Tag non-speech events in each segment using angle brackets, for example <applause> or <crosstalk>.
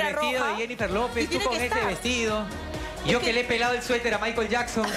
el vestido roja. de Jennifer López, tú con ese estar. vestido. Yo que le he pelado el suéter a Michael Jackson. <laughs> <laughs>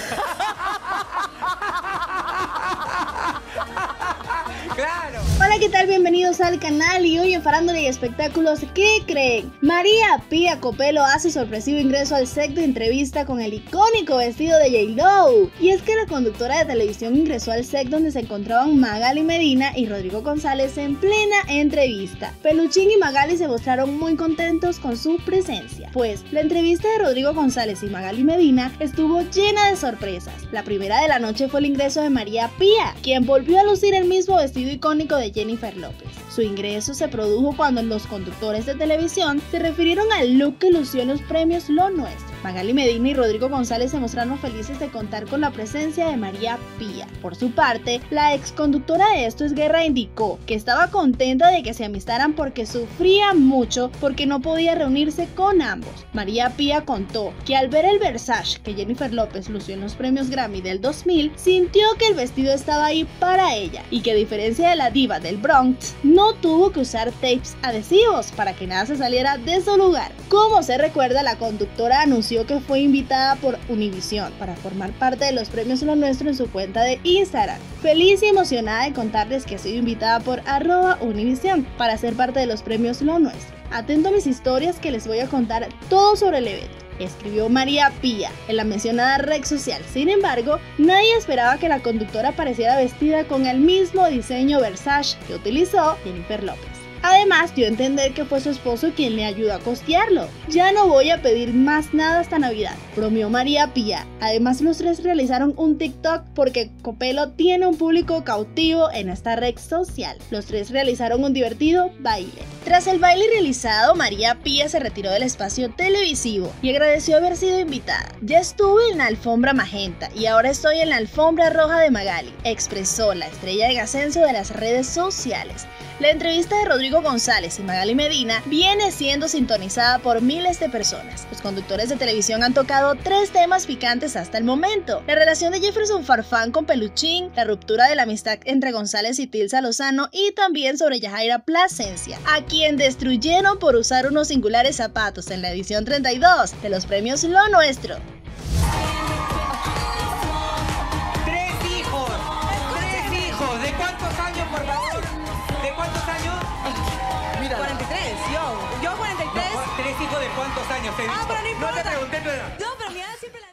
<laughs> claro. Hola, ¿qué tal? Bienvenidos al canal y hoy en Farándula y Espectáculos, ¿qué creen? María Pía Copelo hace sorpresivo ingreso al set de entrevista con el icónico vestido de J-Lo. Y es que la conductora de televisión ingresó al set donde se encontraban Magali Medina y Rodrigo González en plena entrevista. Peluchín y Magali se mostraron muy contentos con su presencia, pues la entrevista de Rodrigo González y Magali Medina estuvo llena de sorpresas. La primera de la noche fue el ingreso de María Pía, quien volvió a lucir el mismo vestido icónico de Jennifer López. Su ingreso se produjo cuando los conductores de televisión se refirieron al look que lució en los premios Lo Nuestro. Magali Medina y Rodrigo González se mostraron felices de contar con la presencia de María Pía. Por su parte, la ex conductora de Esto es Guerra indicó que estaba contenta de que se amistaran porque sufría mucho porque no podía reunirse con ambos. María Pía contó que al ver el Versace que Jennifer López lució en los premios Grammy del 2000, sintió que el vestido estaba ahí para ella y que a diferencia de la diva del Bronx, no tuvo que usar tapes adhesivos para que nada se saliera de su lugar. Como se recuerda, la conductora anunció que fue invitada por Univision para formar parte de los premios Lo Nuestro en su cuenta de Instagram. Feliz y emocionada de contarles que ha sido invitada por arroba Univision para ser parte de los premios Lo Nuestro. Atento a mis historias que les voy a contar todo sobre el evento escribió María Pía en la mencionada red social. Sin embargo, nadie esperaba que la conductora apareciera vestida con el mismo diseño Versace que utilizó Jennifer López. Además, dio a entender que fue su esposo quien le ayudó a costearlo. Ya no voy a pedir más nada hasta Navidad, bromeó María Pía. Además, los tres realizaron un TikTok porque Copelo tiene un público cautivo en esta red social. Los tres realizaron un divertido baile. Tras el baile realizado, María Pía se retiró del espacio televisivo y agradeció haber sido invitada. Ya estuve en la alfombra magenta y ahora estoy en la alfombra roja de Magali, expresó la estrella en ascenso de las redes sociales. La entrevista de Rodrigo González y Magali Medina viene siendo sintonizada por miles de personas. Los conductores de televisión han tocado tres temas picantes hasta el momento. La relación de Jefferson Farfán con Peluchín, la ruptura de la amistad entre González y Tilsa Lozano y también sobre Yajaira Plasencia, a quien destruyeron por usar unos singulares zapatos en la edición 32 de los premios Lo Nuestro. te he dicho. Ah, no te pregunté nada.